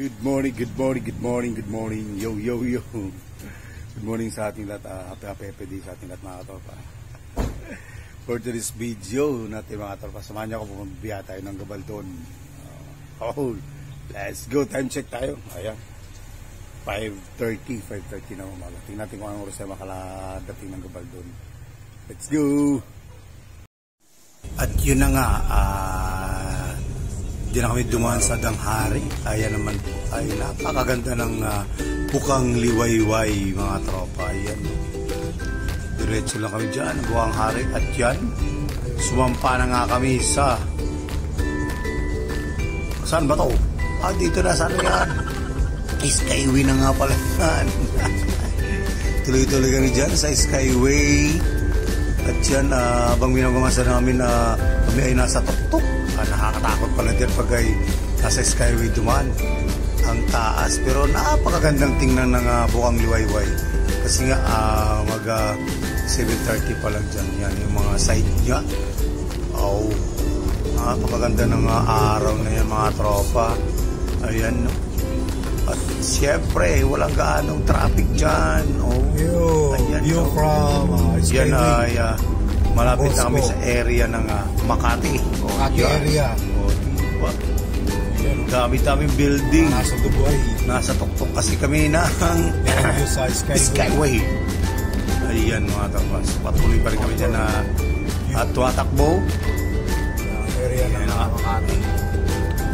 Good morning, good morning, good morning, good morning. Yo, yo, yo. Good morning sa ating lahat. Uh, happy, happy, happy day sa ating lahat mga katropa. For today's video natin mga katropa, samahan niyo ako pumabiya tayo ng Gabaldon. Uh, oh, let's go. Time check tayo. Ayan. 5.30, 5.30 na umaga. Tingnan natin kung anong oras tayo makaladating ng Gabaldon. Let's go! At yun na nga, uh, di na kami dumaan sa Danghari. Ayan naman po, ay napakaganda ng uh, liwayway mga tropa. Ayan. Diretso lang kami dyan, bukang hari. At yan, sumampa na nga kami sa... Saan ba to? Ah, dito na, saan yan? Skyway na nga pala yan. Tuloy-tuloy kami dyan sa Skyway. At yan, uh, habang minamamasa namin na uh, kami ay nasa tuktok. Uh, nakakatakot pala din pag ay nasa skyway dumaan. Ang taas. Pero napakagandang tingnan ng uh, bukang liwayway. Kasi nga, uh, mag uh, 7.30 pa lang dyan. Yan yung mga side niya. Oh, napakaganda ng uh, araw na yan mga tropa. Ayan, no. At siyempre, walang gaanong traffic dyan. Oh, view, ayan, view no. from uh, Yan ay uh, malapit na kami sa area ng uh, Makati. Oh, Makati yan. area. Oh, diba? Yan. Dami-daming building. Nasa Dubai. Nasa tuktok kasi kami ng sa Skyway. Skyway. Ayan mga tapas. Patuloy pa rin kami dyan na at tumatakbo. Ang area ng Yan, ah. Makati.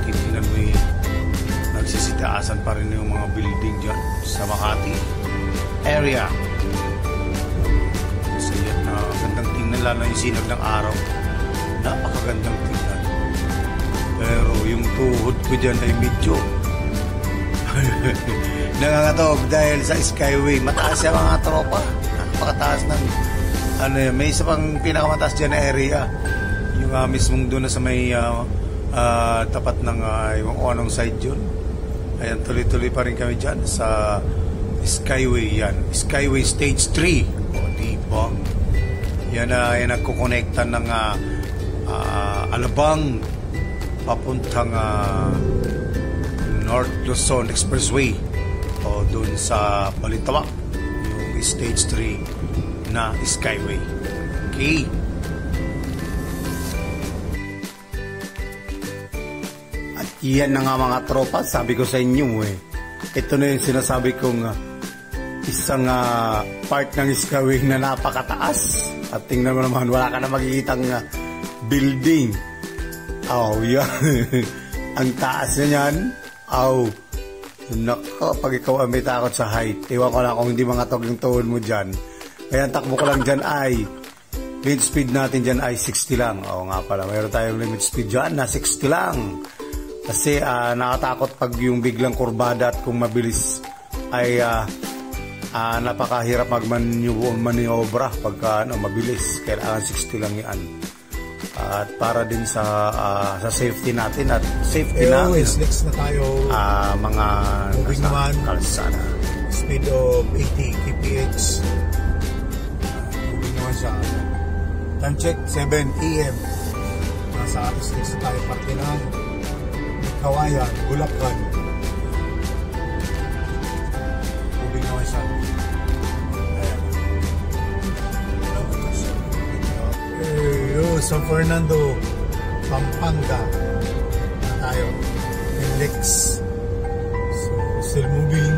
Titignan mo yung nagsisitaasan pa rin yung mga building dyan sa Makati area. Lalo yung sinag ng araw. Napakagandang tingnan. Pero yung tuhod ko dyan ay medyo nangangatog dahil sa Skyway. Mataas yung mga tropa. Napakataas ng ano yun, may isa pang pinakamataas dyan na area. Yung uh, mismong doon na sa may uh, ah, tapat ng uh, yung anong side yun. Ayan, tuloy-tuloy pa rin kami dyan sa Skyway yan. Skyway Stage 3. O, di ba? Yan uh, yan nagkukonekta ng uh, uh, Alabang papuntang uh, North Luzon Expressway o doon sa Balintawak yung Stage 3 na Skyway. Okay. At yan na nga mga tropa, sabi ko sa inyo eh. Ito na yung sinasabi kong ah, isang ah, part ng Skyway na napakataas. At tingnan mo naman, wala ka na makikitang ah, building. Oh, yan. Ang taas na yan. Oh. Nako, pag ikaw ay may takot sa height, iwan ko lang kung hindi mga yung tuhod mo dyan. Kaya ang takbo ko lang dyan ay, limit speed natin dyan ay 60 lang. Oo nga pala, mayroon tayong limit speed dyan na 60 lang. Kasi ah, nakatakot pag yung biglang kurbada at kung mabilis ay ah, ah, napakahirap magmaniobra pagka ano, mabilis. Kailangan 60 lang yan. At para din sa ah, sa safety natin at safety na Anyways, next na tayo. ah, mga Moving nasa naman. kalsada. Speed of 80 kph. Moving naman siya. Time check, 7 p.m. Nasa atis na tayo parte ng Kawayan, Bulacan. Ayan. Eh, oh, San Fernando, Pampanga na tayo. Index. So, still moving.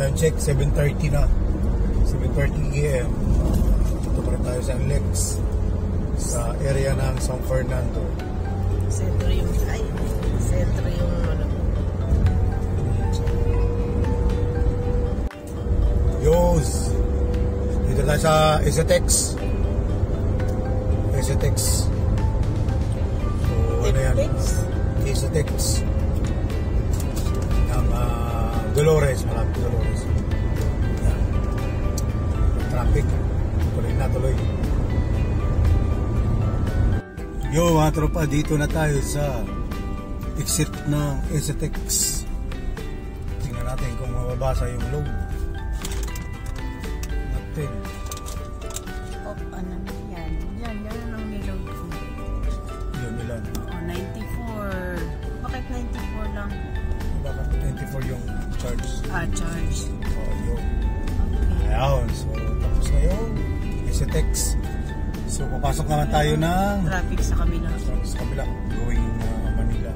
Time check, 7.30 na. 7.30 a.m. Ito pa tayo sa Lex sa area ng San Fernando. Sentro yung, ay, sentro yung, Yos! Dito tayo sa Esetex. Esetex. So, ano yan? Esetex? Esetex. Ng ah, Dolores, malapit Dolores. Yan. Traffic. Tuloy na tuloy. Yo mga tropa, dito na tayo sa exit ng Esetex. Tingnan natin kung mababasa yung load for yung charge. Ah, charge. Oh, yun. Okay. Ayun, so tapos na yung STX. So papasok naman tayo ng Traffic sa kabila. sa kabila, going uh, Manila.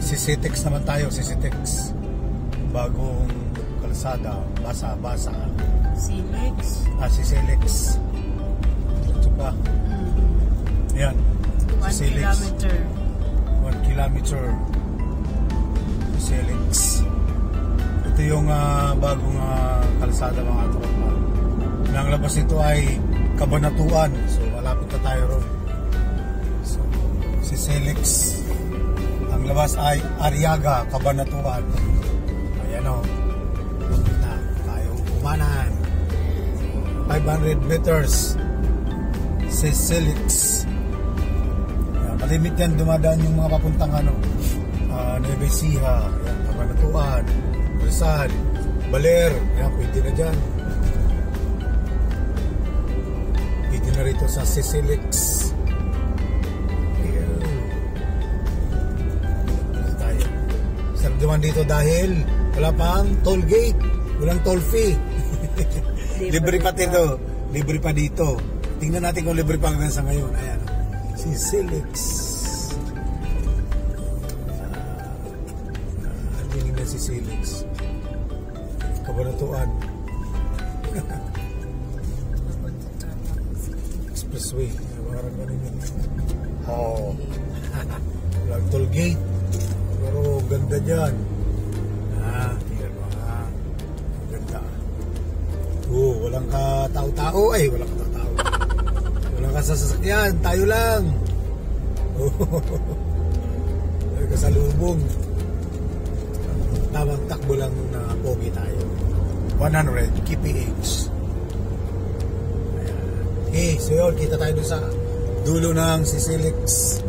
Sisitex naman tayo, Sisitex. Bagong kalsada, basa-basa. Silex. Ah, Siselex. Ito pa. Mm. Yan. One Silex. kilometer. 1 kilometer. Siselex. Ito yung ah, bagong ah, kalsada mga tropa. Ang labas nito ay Kabanatuan. So malapit na tayo ron. So, Siselex. Ang labas ay Ariaga, Kabanatuan. Ayan o. Na, tayo umanan. 500 meters. Siselex. Yan, Malimit yan dumadaan yung mga papuntang ano. Uh, Nueva Ecija, yan, Kabanatuan, Rizal, Baler. Yan, pwede na dyan. Pwede na rito sa Siselex. Ayan. Tayo. Sarap naman dito dahil wala pang toll gate. Walang toll fee. libre pa dito. Libre pa dito. Tingnan natin kung libre pa hanggang sa ngayon. Ayan. Si Silix. Kabanatuan. Expressway. Parang ganun yun. Oh. Walang toll gate. Pero ganda dyan. Ah, tingnan mo ha. Ganda. Oh, walang katao-tao. Ay, walang katao-tao. walang kasasakyan. Tayo lang. Oh. Ay, kasalubong. Tamang takbo lang na pogi tayo. 100 kph. Okay, so yun, kita tayo dun sa dulo ng Sisilix.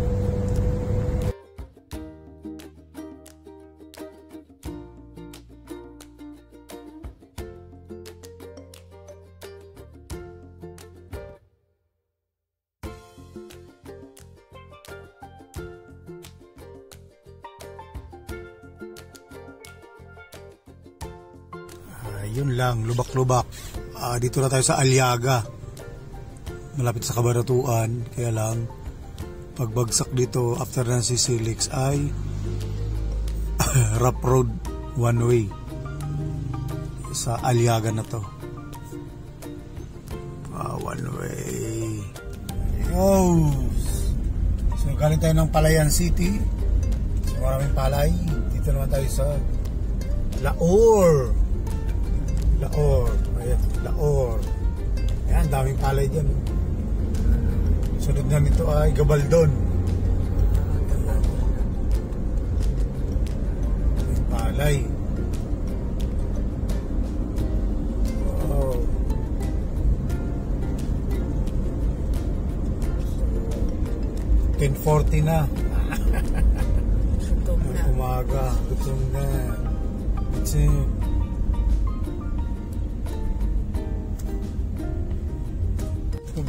Ah, yun lang, lubak-lubak. Ah, dito na tayo sa Aliaga. Malapit sa Kabanatuan. Kaya lang, pagbagsak dito after ng Sisilix ay rough road one way sa Aliaga na to. Ah, one way. Oh! So, galing tayo ng Palayan City. So, maraming palay. Dito naman tayo sa Laor. Laor. Ayan, Laor. Ayan, daming palay dyan. Sunod na nito ay Gabaldon. Daming palay. Wow. So, 10.40 na. Gutom na. Umaga. Gutom na.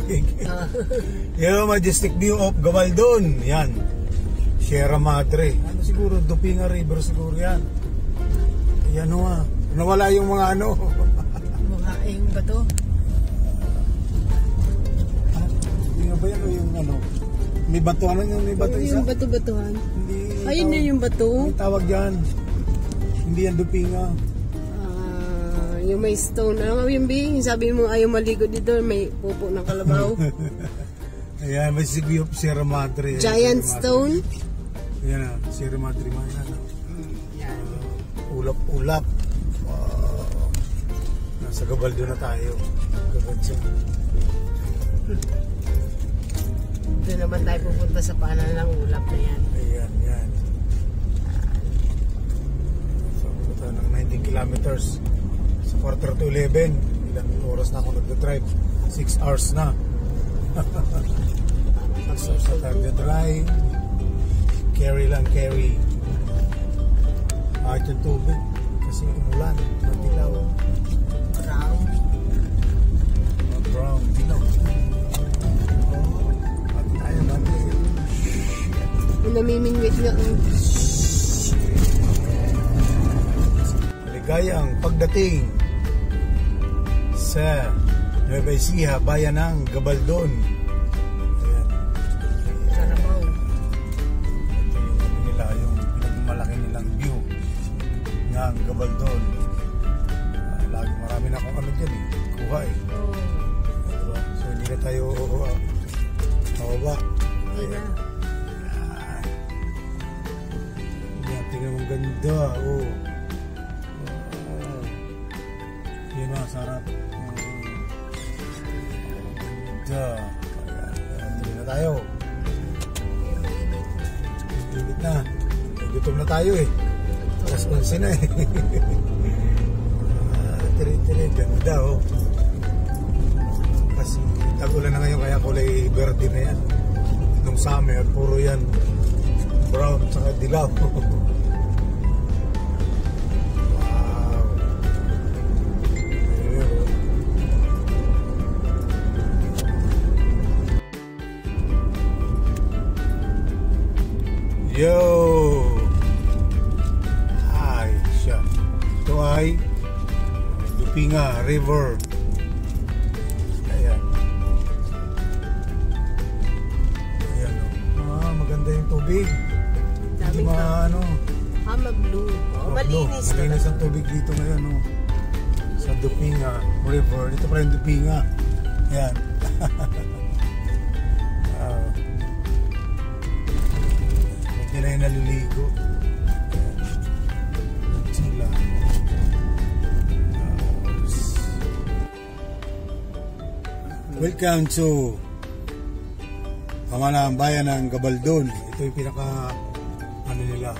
Kasi Yung majestic view of Gabaldon. Yan. Sierra Madre. Ano siguro? Dupinga River siguro yan. Yan o ah. Nawala yung mga ano. Mga yung bato. Dupinga ba yan o yung ano? May bato ano yung may bato isa? Yung bato-batuhan. Hindi. Ayun na yung bato. May tawag yan. Hindi yan Dupinga. Ah, yung may stone. Ano yung bing? Sabi mo ayaw maligo dito. May pupo ng kalabaw. Ayan, may view of Sierra Madre. Giant Sierra Madre. stone. Ayan na, Sierra Madre man yan. ah. Yan. ulap-ulap. Wow. Nasa Gabaldo na tayo. Gabaldo. Doon naman tayo pupunta sa paanan ng ulap na yan. Ayan, yan. So, pupunta ng 19 kilometers. Quarter to 11. Ilang oras na ako nagda-drive? 6 hours na. 6 hours na tayo nagda-drive. Carry lang, carry. Kahit yung tubig. Kasi umulan. Madilaw. Brown. Brown. Dilaw. Mati tayo, mati. Yung namimingwit nga. mm. gaya ang pagdating sa Nueva Ecija, bayan ng Gabaldon. Tuloy na tayo. Init na. Gutom na tayo eh. Alas 11 na eh. Ah, Tiri-tiri, ganda oh. Kasi tagulan na ngayon kaya kulay verde na yan. Nung summer, puro yan brown tsaka dilaw. Yo! Ay, siya. Ito ay Lupinga River. Ayan. Ayan o. Ah, maganda yung tubig. Hindi Dami ma, pa. ano, Hama blue. Oh, malinis. malinis ang tubig dito ngayon o. Sa Dupinga River. Dito pa rin Dupinga. Ayan. Yung naliligo. Welcome to Kamanang Bayan ng Gabaldon. Ito yung pinaka ano nila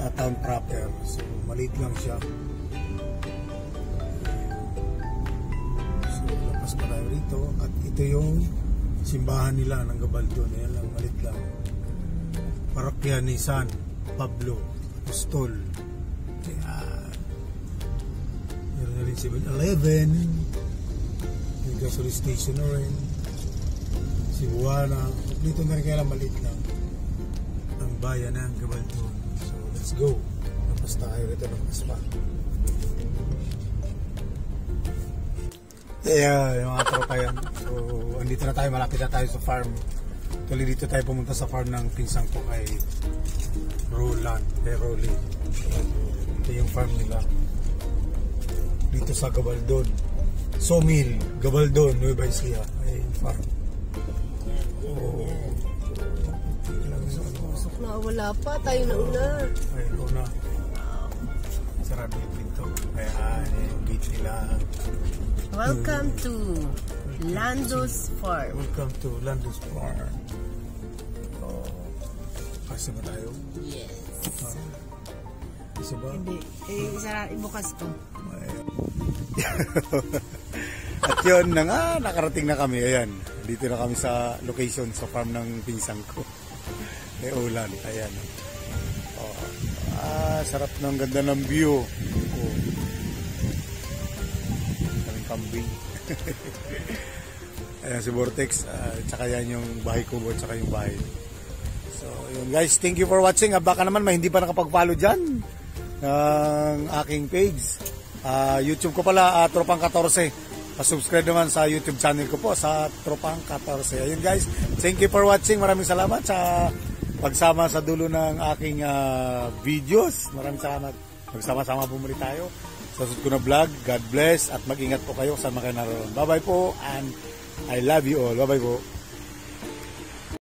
uh, town proper. So maliit lang siya. So lapas pa tayo rito at ito yung simbahan nila ng Gabaldon. Ayan lang, maliit lang. Parokya ni San Pablo Apostol. Ayan. Meron na rin 7-Eleven. May gasoline station na rin. Cebuana. Dito na rin kaya lang maliit lang. Ang bayan ng Gabaldon. So let's go. Tapos tayo ito ng Aspa. Yeah, yung mga tropa yan. So, andito na tayo, malapit na tayo sa farm. Tuloy dito tayo pumunta sa farm ng pinsang ko kay Roland, kay Rolly. Ito yung farm nila. Dito sa Gabaldon. Sawmill, Gabaldon, Nueva Ecija. Ay, farm. Oh. Pasok na, wala pa. Tayo na una. Ay, una. Sarado yung pinto. Kaya, yung nila. Welcome to Lando's Farm. Welcome to Landus Farm. Oh. Kasi ba tayo? Yes. Kasi ba? Hindi. Eh, isara, ibukas ko. At yun na nga, nakarating na kami. Ayan, dito na kami sa location sa farm ng pinsang ko. May ulan. Ayan. Oh. Ah, sarap ng ganda ng view. Oh. Kaming kambing. Ayan si Vortex. ah, tsaka yan yung bahay kubo, tsaka yung bahay. So, yun guys, thank you for watching. Ah, baka naman may hindi pa nakapag-follow dyan ng aking page. Ah, YouTube ko pala, ah, Tropang 14. Pa-subscribe naman sa YouTube channel ko po sa Tropang 14. Ayun guys, thank you for watching. Maraming salamat sa pagsama sa dulo ng aking ah, videos. Maraming salamat. Magsama-sama bumuli tayo sa susunod ko na vlog. God bless at mag-ingat po kayo sa mga naroon. Bye-bye po and I love you all. Bye-bye po.